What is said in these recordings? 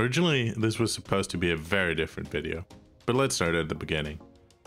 Originally, this was supposed to be a very different video, but let's start at the beginning.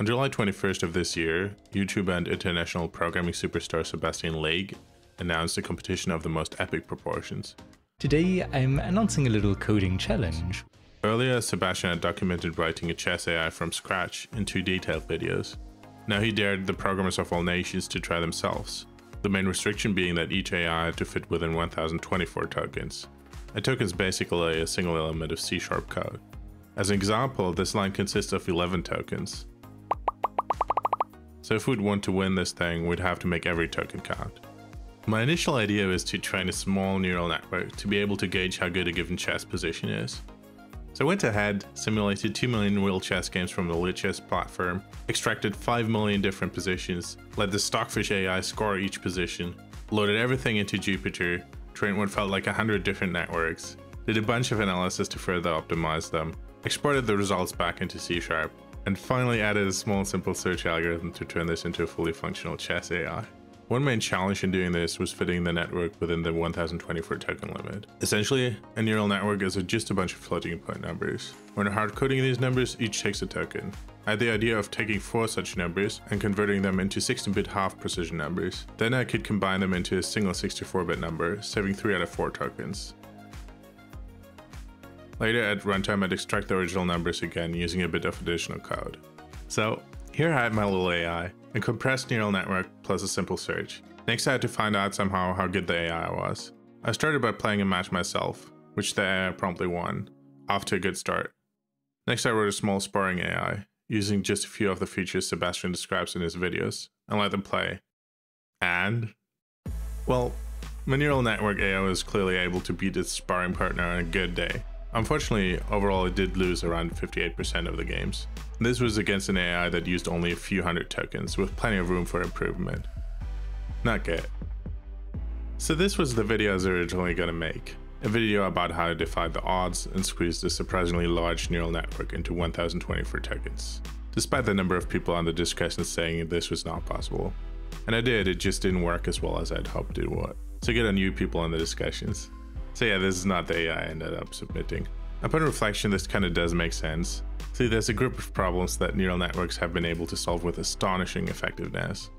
On July 21st of this year, YouTube and international programming superstar Sebastian Lague announced a competition of the most epic proportions. Today I'm announcing a little coding challenge. Earlier, Sebastian had documented writing a chess AI from scratch in two detailed videos. Now he dared the programmers of all nations to try themselves, the main restriction being that each AI had to fit within 1024 tokens. A token is basically a single element of C-sharp code. As an example, this line consists of 11 tokens. So if we'd want to win this thing, we'd have to make every token count. My initial idea was to train a small neural network to be able to gauge how good a given chess position is. So I went ahead, simulated 2 million real chess games from the Lichess platform, extracted 5 million different positions, let the Stockfish AI score each position, loaded everything into Jupyter, what felt like 100 different networks, did a bunch of analysis to further optimize them, exported the results back into C Sharp, and finally added a small simple search algorithm to turn this into a fully functional chess AI. One main challenge in doing this was fitting the network within the 1024 token limit. Essentially, a neural network is just a bunch of floating point numbers. When hard coding these numbers, each takes a token. I had the idea of taking four such numbers and converting them into 16-bit half precision numbers. Then I could combine them into a single 64-bit number, saving 3 out of 4 tokens. Later at runtime I'd extract the original numbers again using a bit of additional code. So here I had my little AI, a compressed neural network plus a simple search. Next I had to find out somehow how good the AI was. I started by playing a match myself, which the AI promptly won, off to a good start. Next I wrote a small sparring AI, using just a few of the features Sebastian describes in his videos, and let them play. And? Well, my neural network AI was clearly able to beat its sparring partner on a good day. Unfortunately, overall it did lose around 58% of the games. This was against an AI that used only a few hundred tokens, with plenty of room for improvement. Not good. So this was the video I was originally gonna make. A video about how to defy the odds and squeeze this surprisingly large neural network into 1024 tokens. Despite the number of people on the discussion saying this was not possible. And I did, it just didn't work as well as I'd hoped it would. So get on you people in the discussions. So yeah, this is not the AI I ended up submitting. Upon reflection, this kind of does make sense. See, there's a group of problems that neural networks have been able to solve with astonishing effectiveness.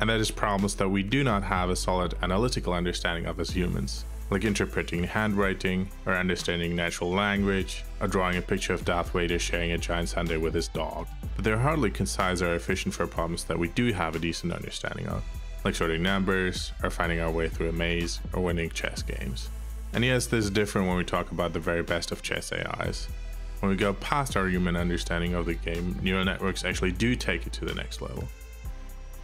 And that is problems that we do not have a solid analytical understanding of as humans, like interpreting handwriting, or understanding natural language, or drawing a picture of Darth Vader sharing a giant sundae with his dog. But they're hardly concise or efficient for problems that we do have a decent understanding of, like sorting numbers, or finding our way through a maze, or winning chess games. And yes, this is different when we talk about the very best of chess AIs. When we go past our human understanding of the game, neural networks actually do take it to the next level.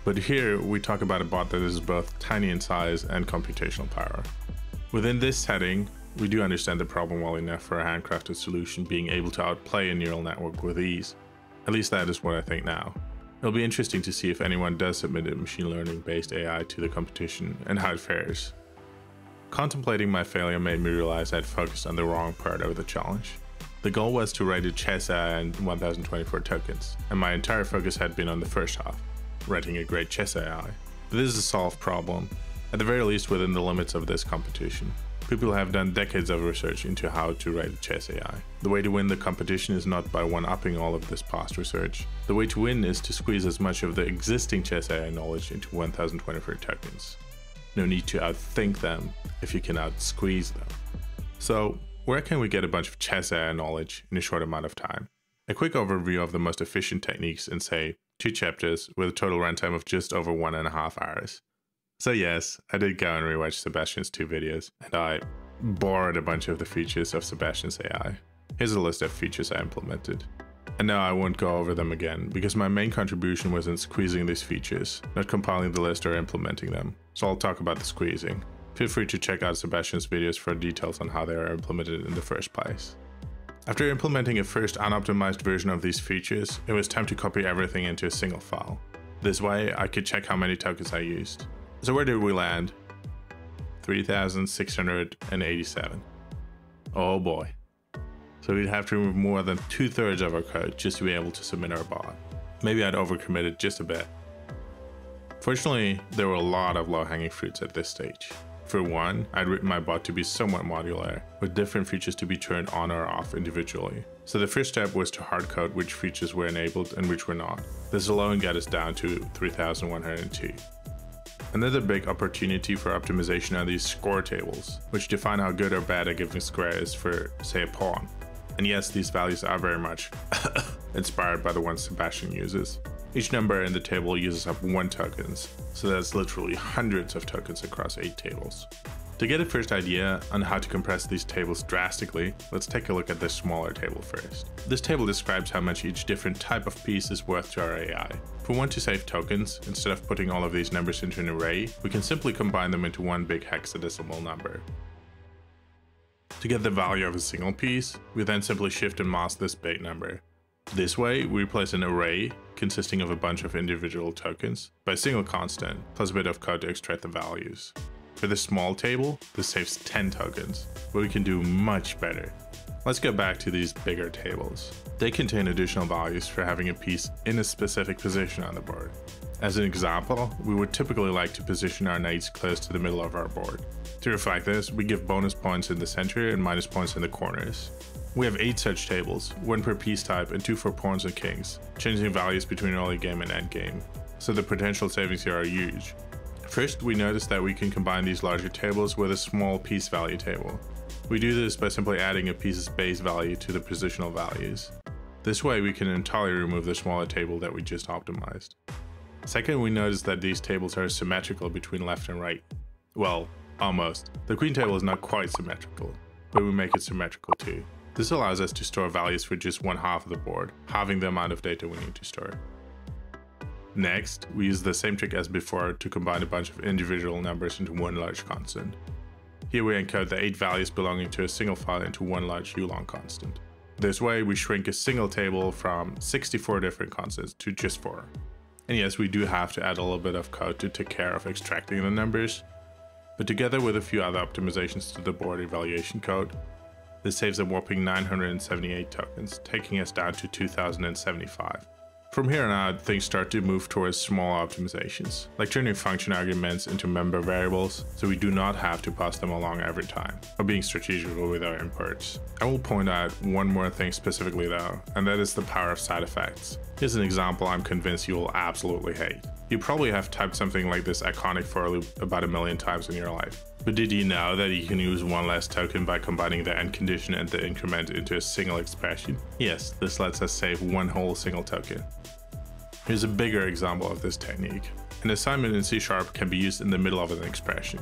But here we talk about a bot that is both tiny in size and computational power. Within this setting, we do understand the problem well enough for a handcrafted solution being able to outplay a neural network with ease. At least that is what I think now. It'll be interesting to see if anyone does submit a machine learning based AI to the competition and how it fares. Contemplating my failure made me realize I'd focused on the wrong part of the challenge. The goal was to write a chess AI and 1024 tokens, and my entire focus had been on the first half, writing a great chess AI. But this is a solved problem, at the very least within the limits of this competition. People have done decades of research into how to write a chess AI. The way to win the competition is not by one-upping all of this past research. The way to win is to squeeze as much of the existing chess AI knowledge into 1024 tokens. No need to outthink them if you can outsqueeze them. So, where can we get a bunch of chess AI knowledge in a short amount of time? A quick overview of the most efficient techniques in, say, two chapters with a total runtime of just over one and a half hours. So, yes, I did go and rewatch Sebastian's two videos, and I borrowed a bunch of the features of Sebastian's AI. Here's a list of features I implemented. And now I won't go over them again, because my main contribution was in squeezing these features, not compiling the list or implementing them, so I'll talk about the squeezing. Feel free to check out Sebastian's videos for details on how they are implemented in the first place. After implementing a first unoptimized version of these features, it was time to copy everything into a single file. This way, I could check how many tokens I used. So where did we land? 3687. Oh boy. So we'd have to remove more than two thirds of our code just to be able to submit our bot. Maybe I'd overcommitted just a bit. Fortunately, there were a lot of low hanging fruits at this stage. For one, I'd written my bot to be somewhat modular, with different features to be turned on or off individually. So the first step was to hardcode which features were enabled and which were not. This alone got us down to 3102. Another big opportunity for optimization are these score tables, which define how good or bad a given square is for, say, a pawn. And yes, these values are very much inspired by the ones Sebastian uses. Each number in the table uses up one tokens, so that's literally hundreds of tokens across 8 tables. To get a first idea on how to compress these tables drastically, let's take a look at this smaller table first. This table describes how much each different type of piece is worth to our AI. If we want to save tokens, instead of putting all of these numbers into an array, we can simply combine them into one big hexadecimal number. To get the value of a single piece, we then simply shift and mask this big number. This way, we replace an array consisting of a bunch of individual tokens by a single constant plus a bit of code to extract the values. For the small table, this saves 10 tokens, but we can do much better. Let's go back to these bigger tables. They contain additional values for having a piece in a specific position on the board. As an example, we would typically like to position our knights close to the middle of our board. To reflect this, we give bonus points in the center and minus points in the corners. We have 8 such tables, 1 per piece type and 2 for pawns and kings, changing values between early game and end game, so the potential savings here are huge. First, we notice that we can combine these larger tables with a small piece value table. We do this by simply adding a piece's base value to the positional values. This way we can entirely remove the smaller table that we just optimized. Second, we notice that these tables are symmetrical between left and right. Well, almost. The queen table is not quite symmetrical, but we make it symmetrical too. This allows us to store values for just one half of the board, halving the amount of data we need to store. Next, we use the same trick as before to combine a bunch of individual numbers into one large constant. Here we encode the 8 values belonging to a single file into one large ulong constant. This way we shrink a single table from 64 different constants to just 4. And yes, we do have to add a little bit of code to take care of extracting the numbers, but together with a few other optimizations to the board evaluation code, this saves a whopping 978 tokens, taking us down to 2075. From here on out, things start to move towards small optimizations, like turning function arguments into member variables, so we do not have to pass them along every time, or being strategical with our imports. I will point out one more thing specifically though, and that is the power of side effects. Here's an example I'm convinced you will absolutely hate. You probably have typed something like this iconic for loop about a million times in your life. But did you know that you can use one less token by combining the end condition and the increment into a single expression? Yes, this lets us save one whole single token. Here's a bigger example of this technique. An assignment in C Sharp can be used in the middle of an expression,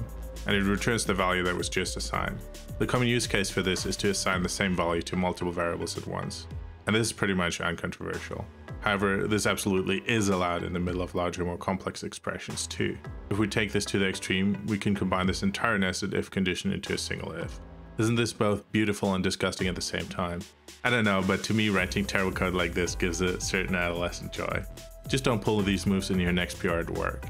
and it returns the value that was just assigned. The common use case for this is to assign the same value to multiple variables at once, and this is pretty much uncontroversial. However, this absolutely is allowed in the middle of larger, more complex expressions too. If we take this to the extreme, we can combine this entire nested if condition into a single if. Isn't this both beautiful and disgusting at the same time? I don't know, but to me writing terrible code like this gives a certain adolescent joy. Just don't pull these moves in your next PR at work.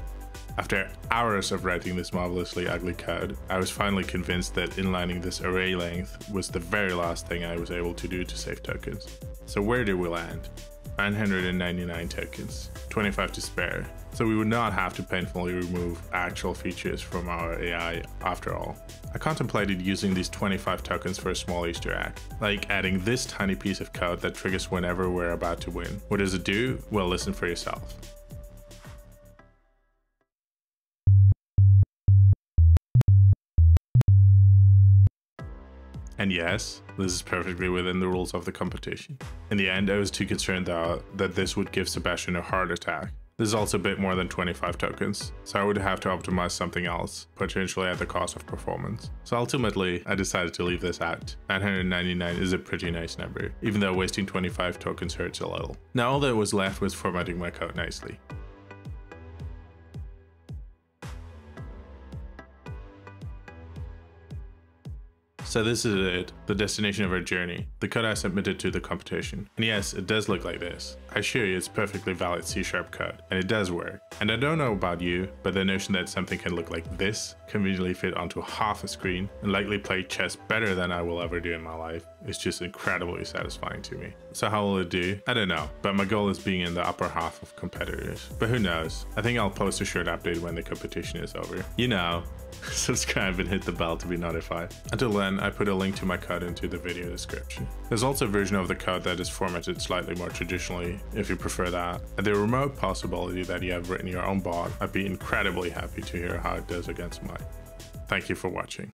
After hours of writing this marvelously ugly code, I was finally convinced that inlining this array length was the very last thing I was able to do to save tokens. So where do we land? 999 tokens, 25 to spare, so we would not have to painfully remove actual features from our AI after all. I contemplated using these 25 tokens for a small easter egg, like adding this tiny piece of code that triggers whenever we're about to win. What does it do? Well listen for yourself. And yes, this is perfectly within the rules of the competition. In the end, I was too concerned though that this would give Sebastian a heart attack. This is also a bit more than 25 tokens, so I would have to optimize something else, potentially at the cost of performance. So ultimately, I decided to leave this out. 999 is a pretty nice number, even though wasting 25 tokens hurts a little. Now all that was left was formatting my code nicely. So this is it, the destination of our journey, the code I submitted to the competition. And yes, it does look like this. I assure you it's perfectly valid C-sharp code, and it does work. And I don't know about you, but the notion that something can look like this, conveniently fit onto half a screen, and likely play chess better than I will ever do in my life, is just incredibly satisfying to me. So how will it do? I don't know, but my goal is being in the upper half of competitors. But who knows? I think I'll post a short update when the competition is over. You know, subscribe and hit the bell to be notified. Until then, I put a link to my code into the video description. There's also a version of the code that is formatted slightly more traditionally, if you prefer that. And the remote possibility that you have written your own bot, I'd be incredibly happy to hear how it does against mine. Thank you for watching.